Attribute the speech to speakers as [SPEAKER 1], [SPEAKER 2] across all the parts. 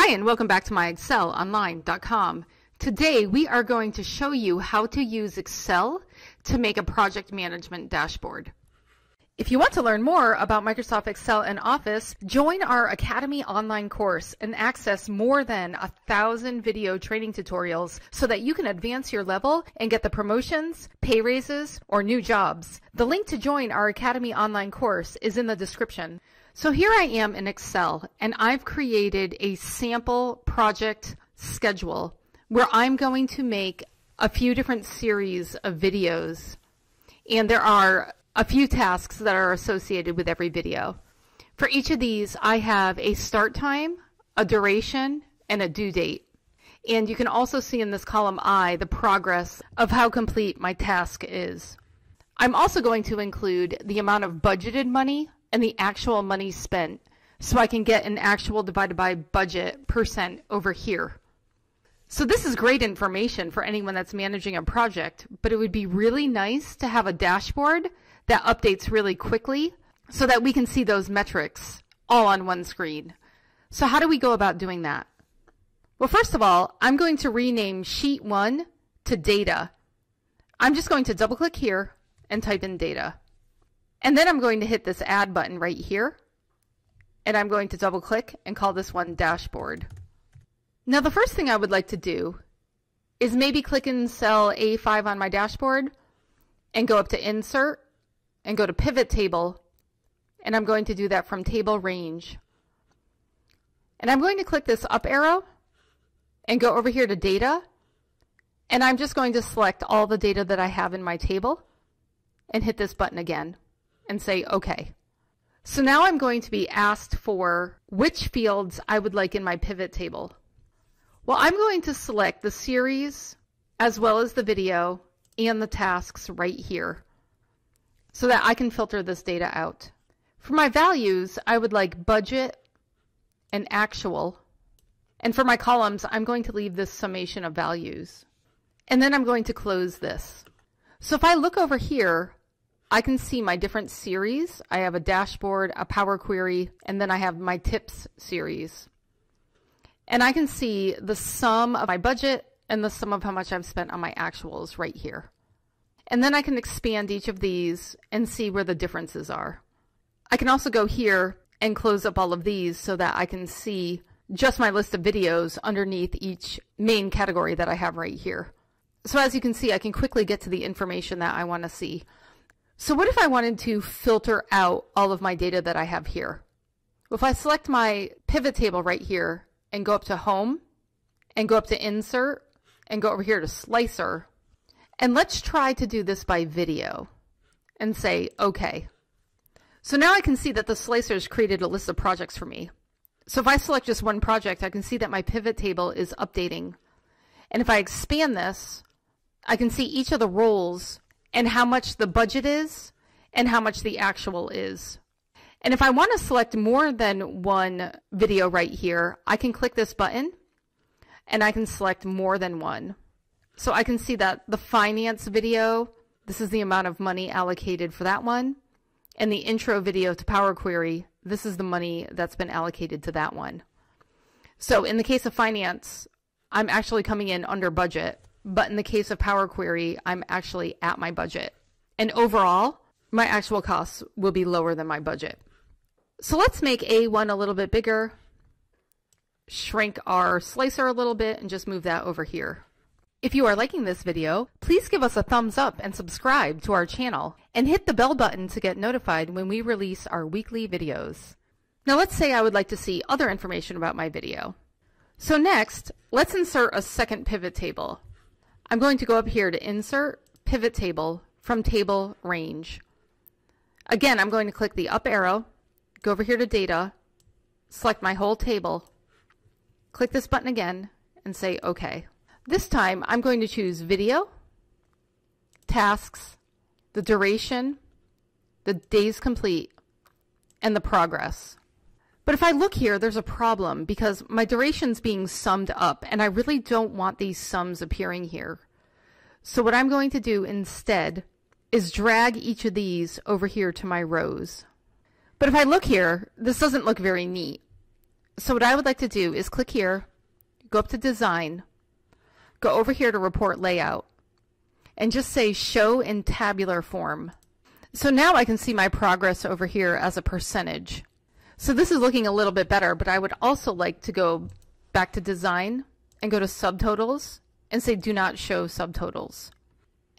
[SPEAKER 1] Hi, and welcome back to myexcelonline.com. Today, we are going to show you how to use Excel to make a project management dashboard. If you want to learn more about Microsoft Excel and Office, join our Academy online course and access more than a thousand video training tutorials so that you can advance your level and get the promotions, pay raises, or new jobs. The link to join our Academy online course is in the description. So here I am in Excel and I've created a sample project schedule where I'm going to make a few different series of videos and there are a few tasks that are associated with every video. For each of these I have a start time, a duration, and a due date. And you can also see in this column I the progress of how complete my task is. I'm also going to include the amount of budgeted money and the actual money spent so I can get an actual divided by budget percent over here. So this is great information for anyone that's managing a project, but it would be really nice to have a dashboard that updates really quickly so that we can see those metrics all on one screen. So how do we go about doing that? Well, first of all, I'm going to rename sheet one to data. I'm just going to double click here and type in data. And then I'm going to hit this add button right here. And I'm going to double click and call this one dashboard. Now the first thing I would like to do is maybe click in cell A5 on my dashboard and go up to insert and go to pivot table. And I'm going to do that from table range. And I'm going to click this up arrow and go over here to data. And I'm just going to select all the data that I have in my table and hit this button again and say OK. So now I'm going to be asked for which fields I would like in my pivot table. Well, I'm going to select the series as well as the video and the tasks right here so that I can filter this data out. For my values, I would like budget and actual. And for my columns, I'm going to leave this summation of values. And then I'm going to close this. So if I look over here, I can see my different series. I have a dashboard, a Power Query, and then I have my tips series. And I can see the sum of my budget and the sum of how much I've spent on my actuals right here. And then I can expand each of these and see where the differences are. I can also go here and close up all of these so that I can see just my list of videos underneath each main category that I have right here. So as you can see, I can quickly get to the information that I want to see. So what if I wanted to filter out all of my data that I have here? Well, if I select my pivot table right here and go up to home and go up to insert and go over here to slicer and let's try to do this by video and say okay. So now I can see that the slicer has created a list of projects for me. So if I select just one project, I can see that my pivot table is updating. And if I expand this, I can see each of the roles and how much the budget is and how much the actual is. And if I want to select more than one video right here, I can click this button and I can select more than one. So I can see that the finance video, this is the amount of money allocated for that one. And the intro video to Power Query, this is the money that's been allocated to that one. So in the case of finance, I'm actually coming in under budget but in the case of Power Query, I'm actually at my budget. And overall, my actual costs will be lower than my budget. So let's make A1 a little bit bigger, shrink our slicer a little bit, and just move that over here. If you are liking this video, please give us a thumbs up and subscribe to our channel, and hit the bell button to get notified when we release our weekly videos. Now let's say I would like to see other information about my video. So next, let's insert a second pivot table. I'm going to go up here to Insert, Pivot Table from Table Range. Again, I'm going to click the up arrow, go over here to Data, select my whole table, click this button again, and say OK. This time, I'm going to choose Video, Tasks, the duration, the days complete, and the progress. But if I look here, there's a problem because my duration's being summed up and I really don't want these sums appearing here. So what I'm going to do instead is drag each of these over here to my rows. But if I look here, this doesn't look very neat. So what I would like to do is click here, go up to design, go over here to report layout, and just say show in tabular form. So now I can see my progress over here as a percentage. So this is looking a little bit better, but I would also like to go back to design and go to subtotals and say do not show subtotals.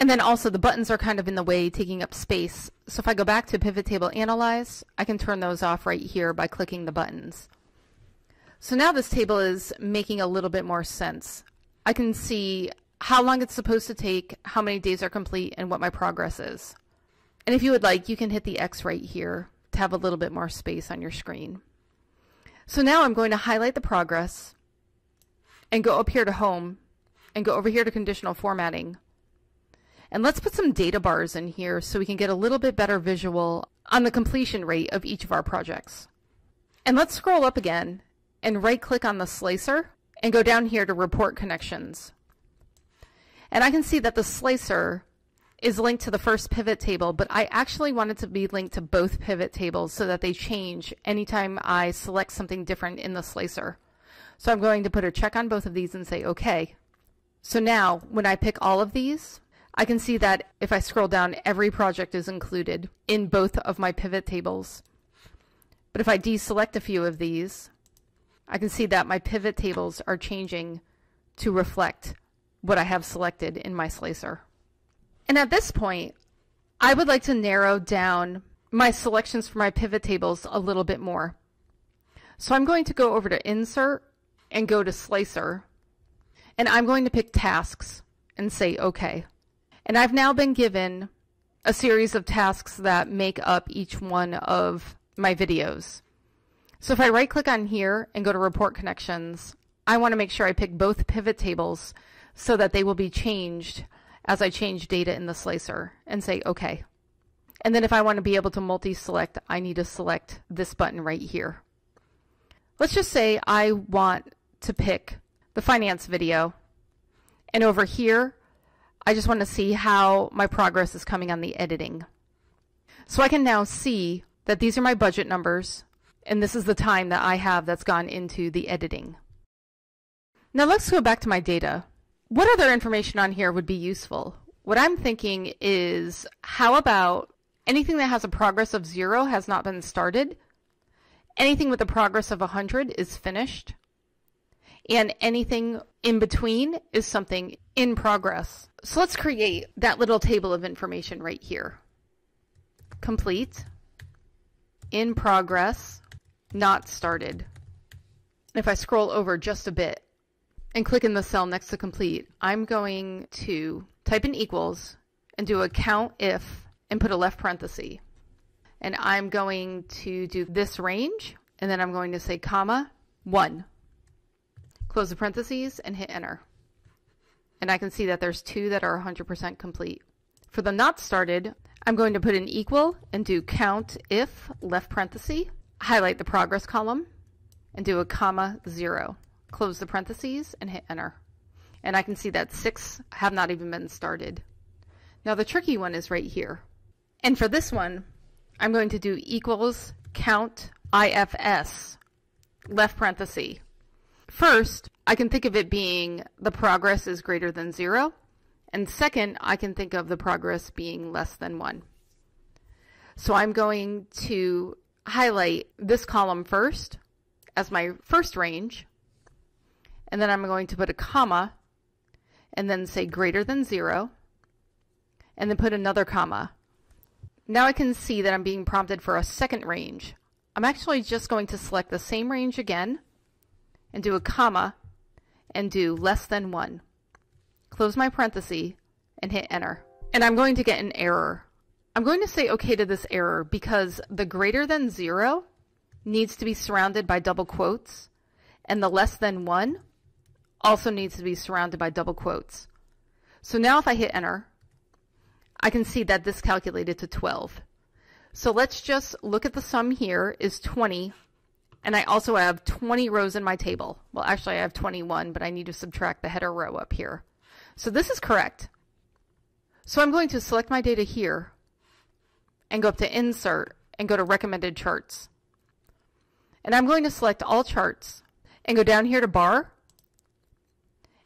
[SPEAKER 1] And then also the buttons are kind of in the way, taking up space. So if I go back to pivot table analyze, I can turn those off right here by clicking the buttons. So now this table is making a little bit more sense. I can see how long it's supposed to take, how many days are complete, and what my progress is. And if you would like, you can hit the X right here have a little bit more space on your screen. So now I'm going to highlight the progress and go up here to home and go over here to conditional formatting. And let's put some data bars in here so we can get a little bit better visual on the completion rate of each of our projects. And let's scroll up again and right click on the slicer and go down here to report connections. And I can see that the slicer is linked to the first pivot table, but I actually want it to be linked to both pivot tables so that they change anytime I select something different in the slicer. So I'm going to put a check on both of these and say OK. So now when I pick all of these, I can see that if I scroll down, every project is included in both of my pivot tables. But if I deselect a few of these, I can see that my pivot tables are changing to reflect what I have selected in my slicer. And at this point, I would like to narrow down my selections for my pivot tables a little bit more. So I'm going to go over to Insert and go to Slicer. And I'm going to pick Tasks and say OK. And I've now been given a series of tasks that make up each one of my videos. So if I right click on here and go to Report Connections, I want to make sure I pick both pivot tables so that they will be changed as I change data in the slicer and say OK. And then if I want to be able to multi-select, I need to select this button right here. Let's just say I want to pick the finance video. And over here, I just want to see how my progress is coming on the editing. So I can now see that these are my budget numbers, and this is the time that I have that's gone into the editing. Now let's go back to my data. What other information on here would be useful? What I'm thinking is how about anything that has a progress of zero has not been started, anything with a progress of 100 is finished, and anything in between is something in progress. So let's create that little table of information right here. Complete, in progress, not started. If I scroll over just a bit, and click in the cell next to complete, I'm going to type in equals and do a count if and put a left parenthesis. And I'm going to do this range and then I'm going to say comma one. Close the parentheses and hit enter. And I can see that there's two that are 100% complete. For the not started, I'm going to put an equal and do count if left parenthesis, highlight the progress column, and do a comma zero close the parentheses, and hit enter. And I can see that six have not even been started. Now the tricky one is right here. And for this one, I'm going to do equals count IFS, left parenthesis. First, I can think of it being the progress is greater than zero. And second, I can think of the progress being less than one. So I'm going to highlight this column first as my first range and then I'm going to put a comma and then say greater than zero and then put another comma. Now I can see that I'm being prompted for a second range. I'm actually just going to select the same range again and do a comma and do less than one. Close my parenthesis and hit enter. And I'm going to get an error. I'm going to say okay to this error because the greater than zero needs to be surrounded by double quotes and the less than one also needs to be surrounded by double quotes. So now if I hit enter, I can see that this calculated to 12. So let's just look at the sum here is 20, and I also have 20 rows in my table. Well, actually I have 21, but I need to subtract the header row up here. So this is correct. So I'm going to select my data here and go up to Insert and go to Recommended Charts. And I'm going to select all charts and go down here to bar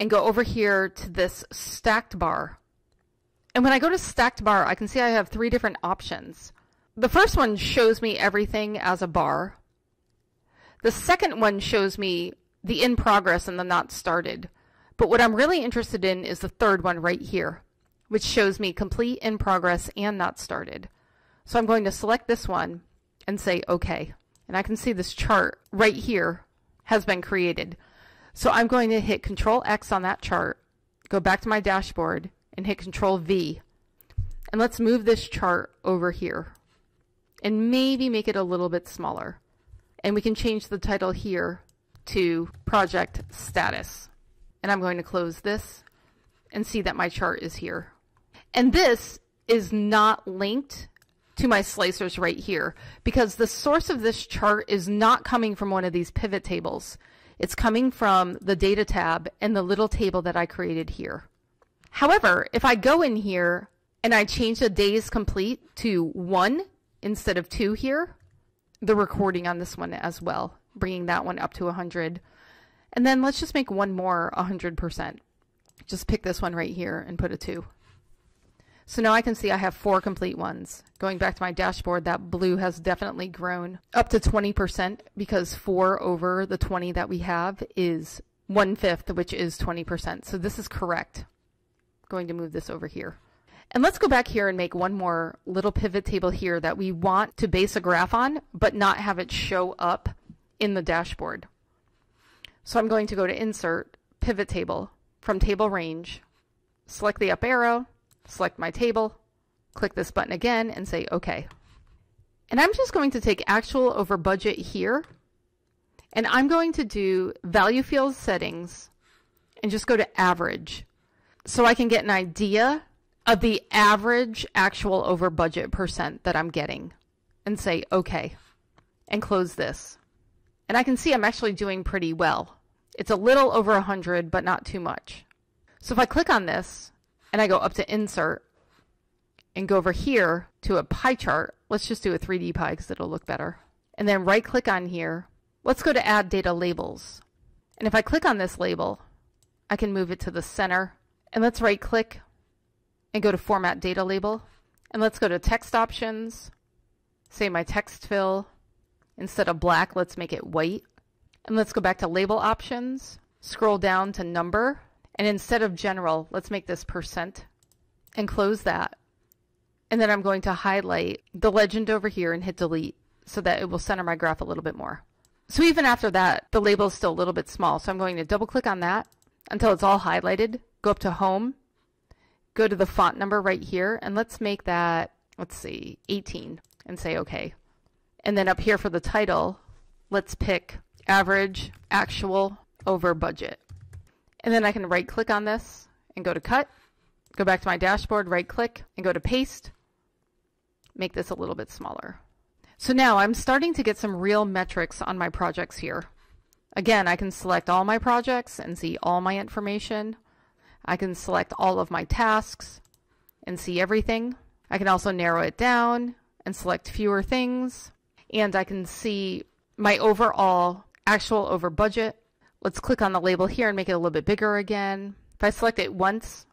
[SPEAKER 1] and go over here to this stacked bar. And when I go to stacked bar, I can see I have three different options. The first one shows me everything as a bar. The second one shows me the in progress and the not started. But what I'm really interested in is the third one right here, which shows me complete, in progress, and not started. So I'm going to select this one and say OK. And I can see this chart right here has been created. So I'm going to hit Control X on that chart, go back to my dashboard, and hit Control V. And let's move this chart over here and maybe make it a little bit smaller. And we can change the title here to Project Status. And I'm going to close this and see that my chart is here. And this is not linked to my slicers right here because the source of this chart is not coming from one of these pivot tables. It's coming from the data tab and the little table that I created here. However, if I go in here and I change the days complete to one instead of two here, the recording on this one as well, bringing that one up to 100. And then let's just make one more 100%. Just pick this one right here and put a two. So now I can see I have four complete ones. Going back to my dashboard, that blue has definitely grown up to 20% because four over the 20 that we have is one fifth, which is 20%. So this is correct. Going to move this over here. And let's go back here and make one more little pivot table here that we want to base a graph on, but not have it show up in the dashboard. So I'm going to go to Insert, Pivot Table, from Table Range, select the up arrow, select my table, click this button again and say OK. And I'm just going to take actual over budget here and I'm going to do value field settings and just go to average so I can get an idea of the average actual over budget percent that I'm getting and say OK and close this. And I can see I'm actually doing pretty well. It's a little over 100 but not too much. So if I click on this and I go up to insert and go over here to a pie chart. Let's just do a 3D pie because it'll look better. And then right click on here. Let's go to add data labels. And if I click on this label, I can move it to the center. And let's right click and go to format data label. And let's go to text options. Say my text fill. Instead of black, let's make it white. And let's go back to label options. Scroll down to number and instead of general, let's make this percent and close that. And then I'm going to highlight the legend over here and hit delete so that it will center my graph a little bit more. So even after that, the label is still a little bit small. So I'm going to double click on that until it's all highlighted. Go up to home, go to the font number right here, and let's make that, let's see, 18 and say okay. And then up here for the title, let's pick average, actual, over budget. And then I can right click on this and go to cut, go back to my dashboard, right click and go to paste, make this a little bit smaller. So now I'm starting to get some real metrics on my projects here. Again, I can select all my projects and see all my information. I can select all of my tasks and see everything. I can also narrow it down and select fewer things. And I can see my overall actual over budget Let's click on the label here and make it a little bit bigger again. If I select it once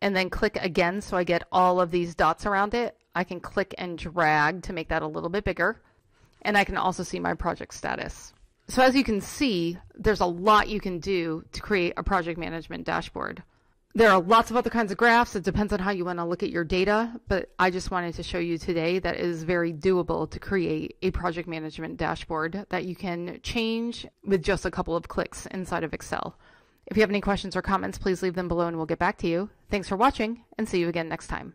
[SPEAKER 1] and then click again so I get all of these dots around it, I can click and drag to make that a little bit bigger. And I can also see my project status. So as you can see, there's a lot you can do to create a project management dashboard. There are lots of other kinds of graphs. It depends on how you want to look at your data, but I just wanted to show you today that is very doable to create a project management dashboard that you can change with just a couple of clicks inside of Excel. If you have any questions or comments, please leave them below and we'll get back to you. Thanks for watching and see you again next time.